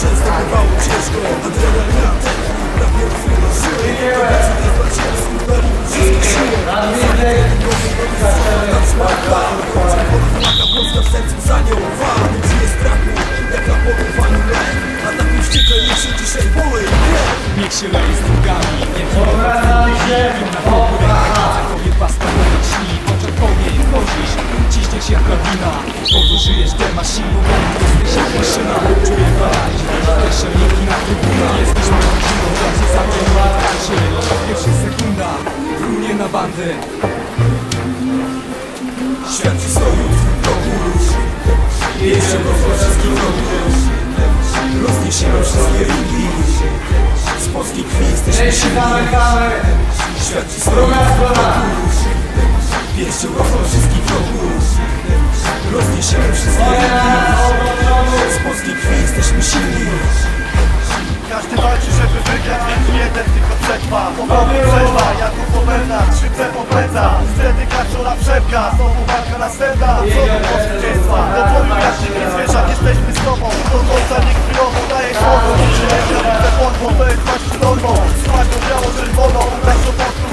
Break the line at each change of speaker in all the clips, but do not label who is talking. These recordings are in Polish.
Często bywało ciężko Adrenalina tętni Prawie chwilę żyły Obecnie jest dla ciebie skutkami Wszystkie siły Smarka Końca podchwyta tak Niech się
leje z drugami.
Nie poradali się
jesteś jak lawina. Podróżujesz temat siłą, jesteś jak
maszyna. Czuję paraliż, te szalniki na trybunach Jesteś moją siłą, zawsze za mną latacie Od pierwszych
sekunda, runie na bandę Świat ci stoi w progu
Jeszcze rozwój wszystkich wrogów Rozniesiemy wszystkie ringi Z polskiej krwi jesteśmy silni. Świat ci stoi w progu Jeszcze rozwój wszystkich wrogów Rozniesiemy wszystkie Z polskiej krwi jesteśmy silni. Każdy walczy, żeby wygrać, więc jeden tylko przetrwa. Powoli przetrwa, jak u Powerna, skrzypce popędza Wtedy kaczora przepka, znowu walka następna Co do posłuszeństwa, do boju jak dzikie zwierzak Jesteśmy z tobą, do końca niechwilowo daję słowo Przyjeżdża widzę podwą, to jest właśnie normą flagą biało-czerwoną, naszą polską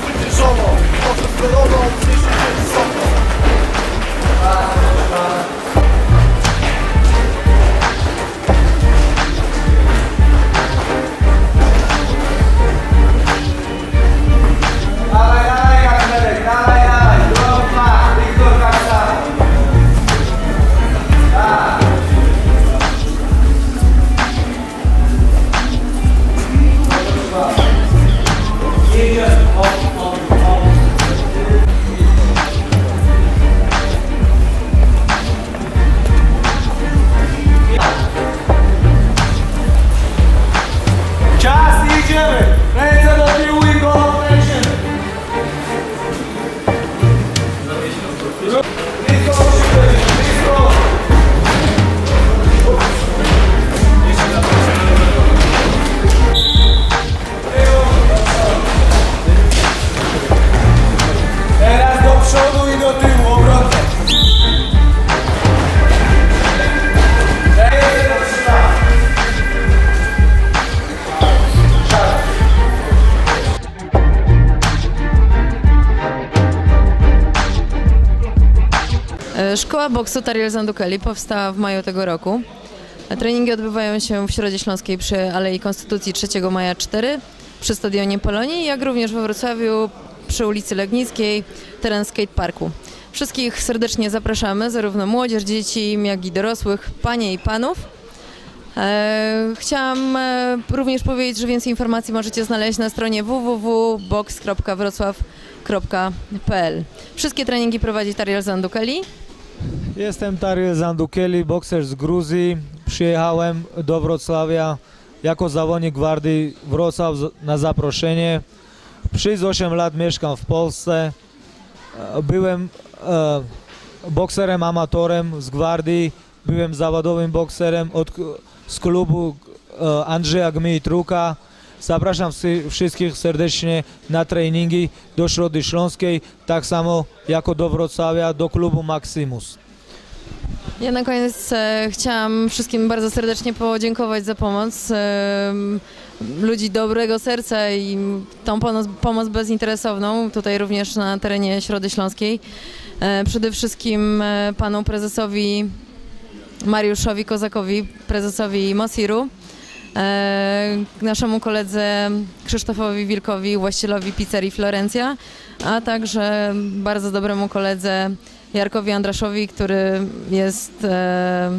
Damn it!
Szkoła boksu Tariel Zandukeli powstała w maju tego roku. Treningi odbywają się w Środzie Śląskiej przy Alei Konstytucji 3 maja 4 przy Stadionie Polonii, jak również we Wrocławiu przy ulicy Legnickiej, teren skateparku. Wszystkich serdecznie zapraszamy, zarówno młodzież, dzieci, jak i dorosłych, panie i panów. E, chciałam e, również powiedzieć, że więcej informacji możecie znaleźć na stronie www.box.wrocław.pl. Wszystkie treningi prowadzi Tariel Zandukeli.
Jestem Tariel Zandukeli, bokser z Gruzji. Przyjechałem do Wrocławia jako zawodnik Gwardii Wrocław na zaproszenie. Przez 8 lat mieszkam w Polsce. E, Byłem e, bokserem amatorem z Gwardii. Byłem zawodowym bokserem od, z klubu e, Andrzeja Gmitruka. Zapraszam wszy- wszystkich serdecznie na treningi do Środy Śląskiej, tak samo jako do Wrocławia, do klubu Maximus.
Ja na koniec e, chciałam wszystkim bardzo serdecznie podziękować za pomoc. E, ludzi dobrego serca i tą pomoc, pomoc bezinteresowną, tutaj również na terenie Środy Śląskiej. E, przede wszystkim panu prezesowi Mariuszowi Kozakowi, prezesowi Mosiru, naszemu koledze Krzysztofowi Wilkowi, właścicielowi pizzerii Florencja, a także bardzo dobremu koledze Jarkowi Andraszowi, który jest e,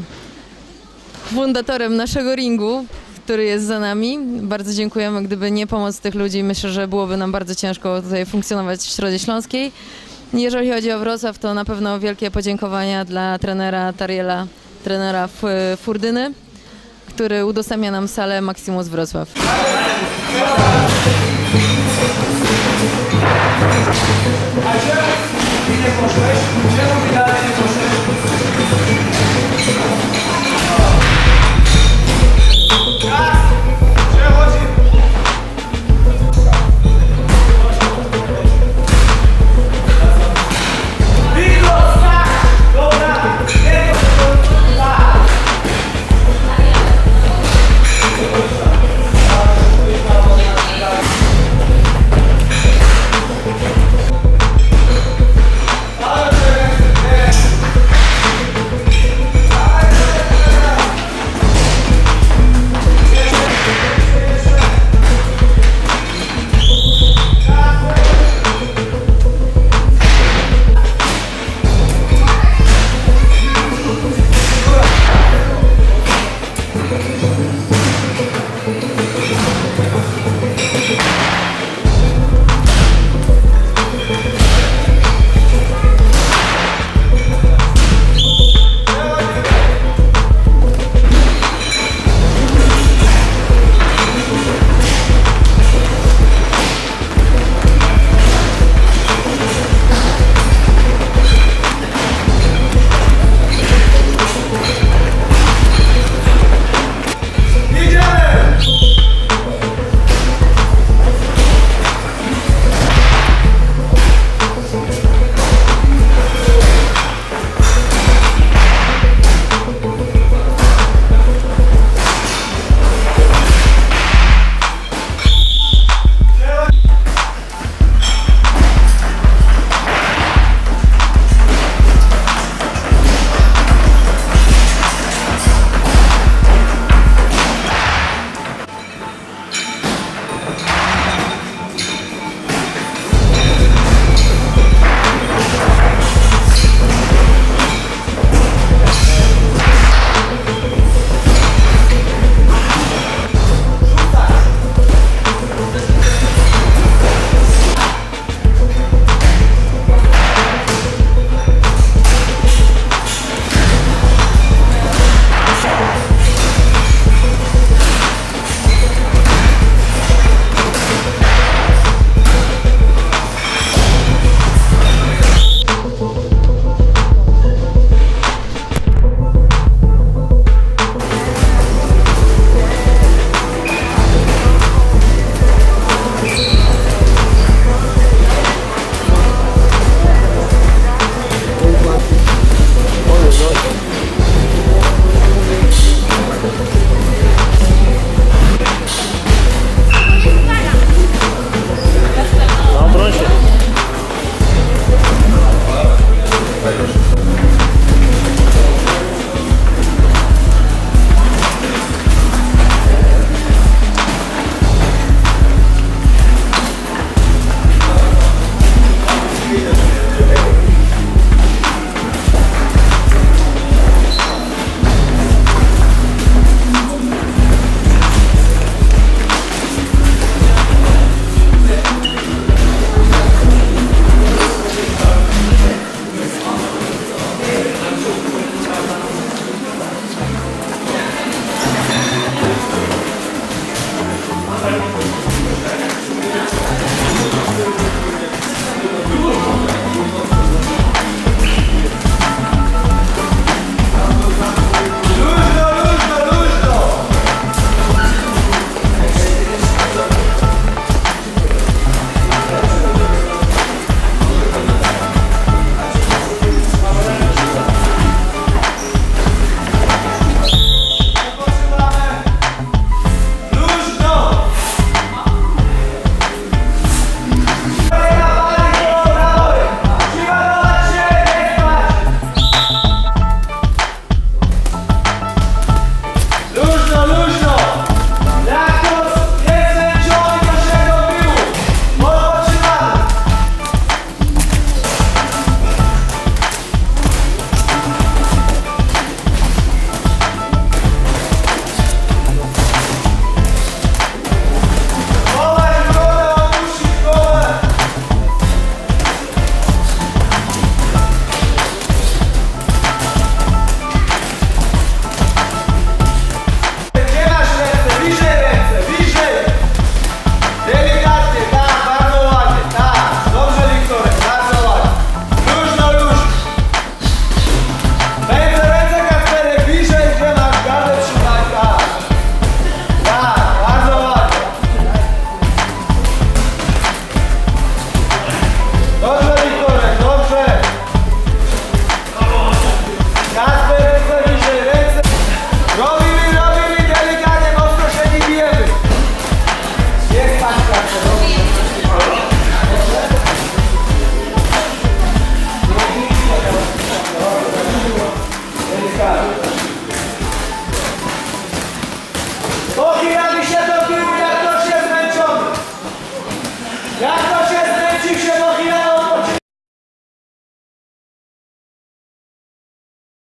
fundatorem naszego ringu, który jest za nami. Bardzo dziękujemy. Gdyby nie pomoc tych ludzi, myślę, że byłoby nam bardzo ciężko tutaj funkcjonować w Środzie Śląskiej. Jeżeli chodzi o Wrocław, to na pewno wielkie podziękowania dla trenera Tariela, trenera Furdyny, który udostępnia nam salę Maximus Wrocław.
Dias Lopes, no